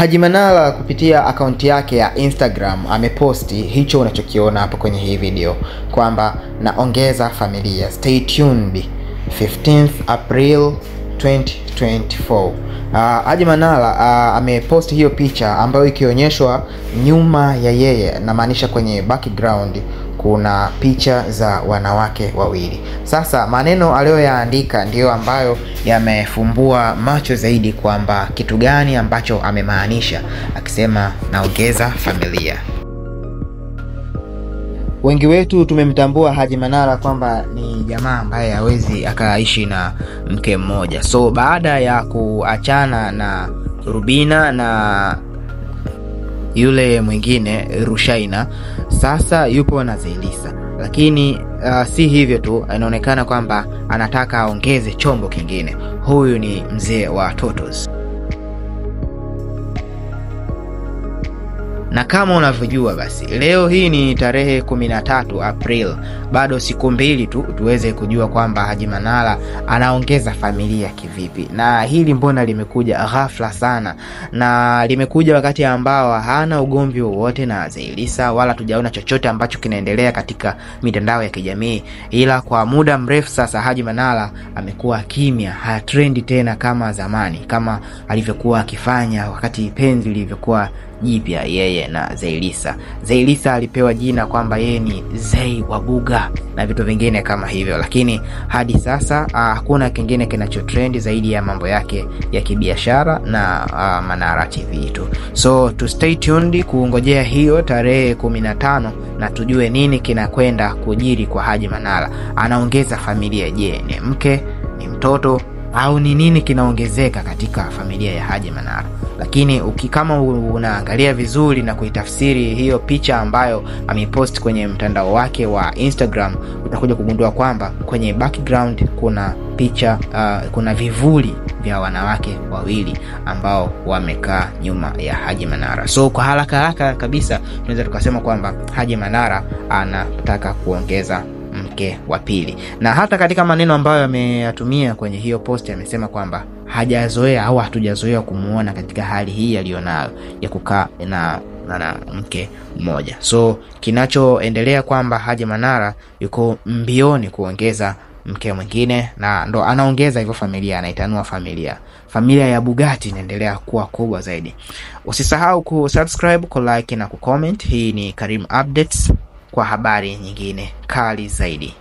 Haji Manara kupitia akaunti yake ya Instagram ameposti hicho unachokiona hapo kwenye hii video kwamba naongeza familia, stay tuned. 15th April 2024. Uh, Haji Manara uh, ameposti hiyo picha ambayo ikionyeshwa nyuma ya yeye, namaanisha kwenye background kuna picha za wanawake wawili. Sasa maneno aliyoyaandika ndiyo ambayo yamefumbua macho zaidi kwamba kitu gani ambacho amemaanisha akisema naongeza familia. Wengi wetu tumemtambua Haji Manara kwamba ni jamaa ambaye hawezi akaishi na mke mmoja. So baada ya kuachana na Rubina na yule mwingine Rushaina, sasa yupo na Zelisa, lakini uh, si hivyo tu, inaonekana kwamba anataka aongeze chombo kingine. Huyu ni mzee wa Totos. Na kama unavyojua basi leo hii ni tarehe 13 April, bado siku mbili tu tuweze kujua kwamba Haji Manara anaongeza familia kivipi. Na hili mbona limekuja ghafla sana, na limekuja wakati ambao hana ugomvi wowote na Zailisa, wala tujaona chochote ambacho kinaendelea katika mitandao ya kijamii, ila kwa muda mrefu sasa Haji Manara amekuwa kimya, hatrendi tena kama zamani, kama alivyokuwa akifanya wakati penzi lilivyokuwa jipya yeye na Zailisa. Zailisa alipewa jina kwamba yeye ni Zei wa Buga na vitu vingine kama hivyo, lakini hadi sasa hakuna uh, kingine kinachotrendi zaidi ya mambo yake ya kibiashara na uh, Manara TV tu. So to stay tuned kuongojea hiyo tarehe kumi na tano na tujue nini kinakwenda kujiri kwa Haji Manara. Anaongeza familia, je, ni mke, ni mtoto au ni nini kinaongezeka katika familia ya Haji Manara? Lakini uki kama unaangalia vizuri na kuitafsiri hiyo picha ambayo amepost kwenye mtandao wake wa Instagram, utakuja kugundua kwamba kwenye background kuna picha uh, kuna vivuli vya wanawake wawili ambao wamekaa nyuma ya Haji Manara. So kwa haraka haraka kabisa tunaweza tukasema kwamba Haji Manara anataka kuongeza mke wa pili, na hata katika maneno ambayo ameyatumia kwenye hiyo posti amesema kwamba hajazoea au hatujazoea kumuona katika hali hii aliyonayo ya kukaa na na mke mmoja. So kinachoendelea kwamba Haji Manara yuko mbioni kuongeza mke mwingine, na ndo anaongeza hivyo familia, anaitanua familia. Familia ya bugati inaendelea kuwa kubwa zaidi. Usisahau kusubscribe, kulike na kucomment. Hii ni Karim Updates kwa habari nyingine kali zaidi.